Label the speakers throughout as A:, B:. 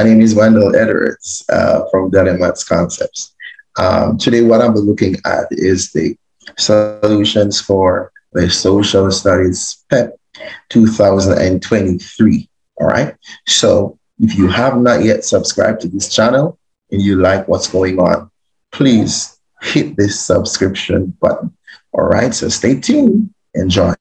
A: My name is Wendell Edwards uh, from DellyMaths Concepts. Um, today, what I'm looking at is the solutions for the Social Studies PEP 2023. All right. So if you have not yet subscribed to this channel and you like what's going on, please hit this subscription button. All right. So stay tuned. Enjoy.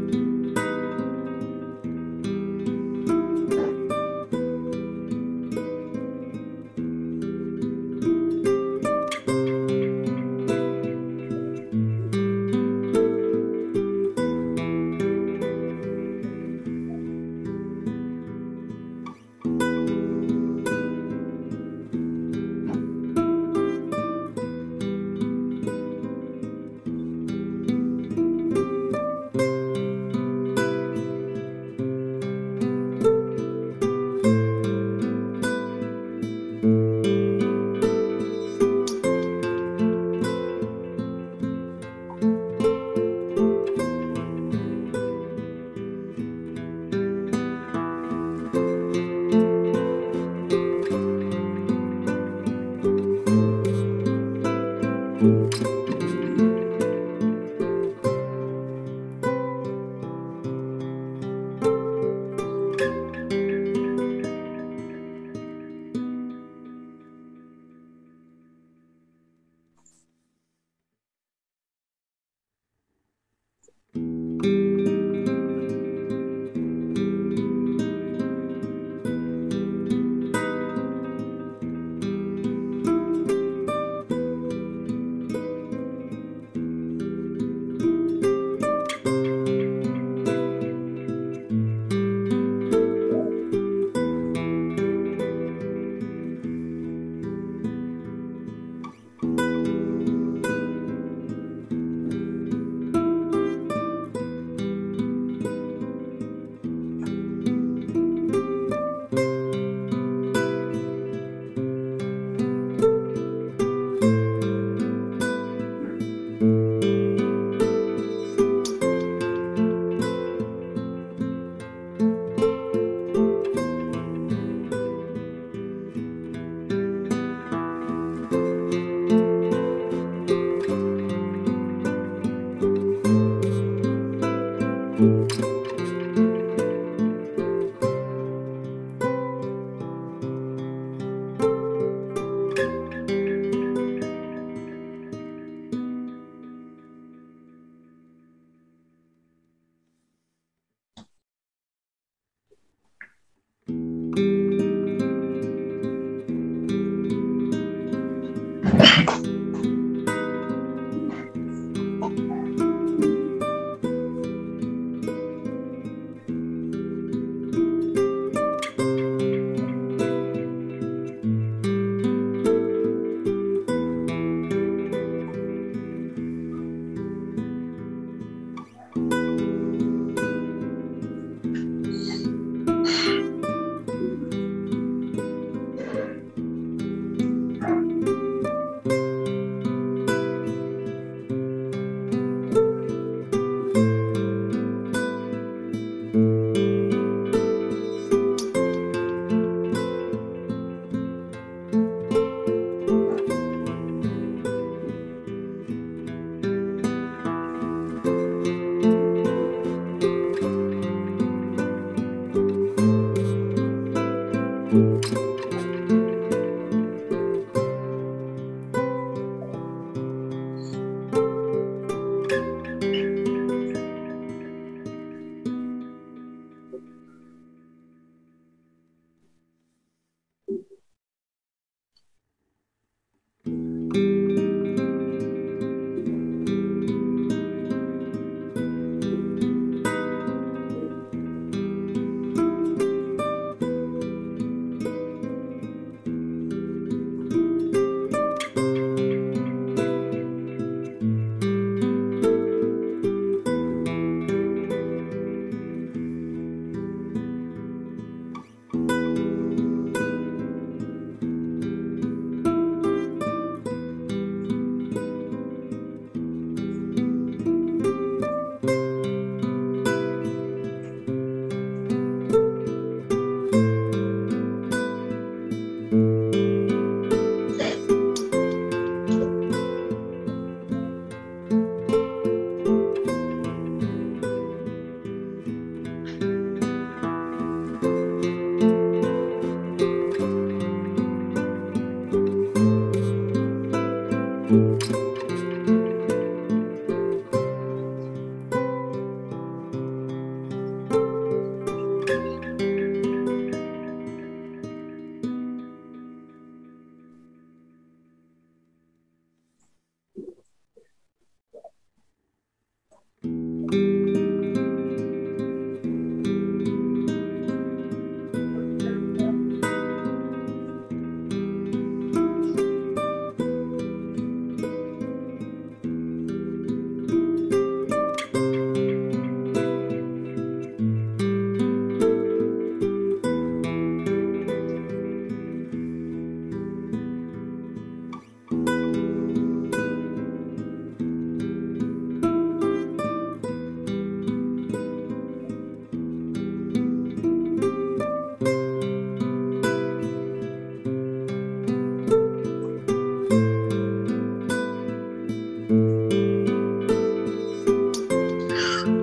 A: much.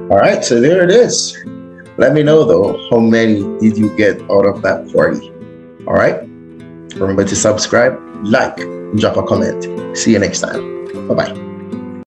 A: All right, so there it is. Let me know though, how many did you get out of that 40? All right. Remember to subscribe, like, drop a comment. See you next time. Bye bye.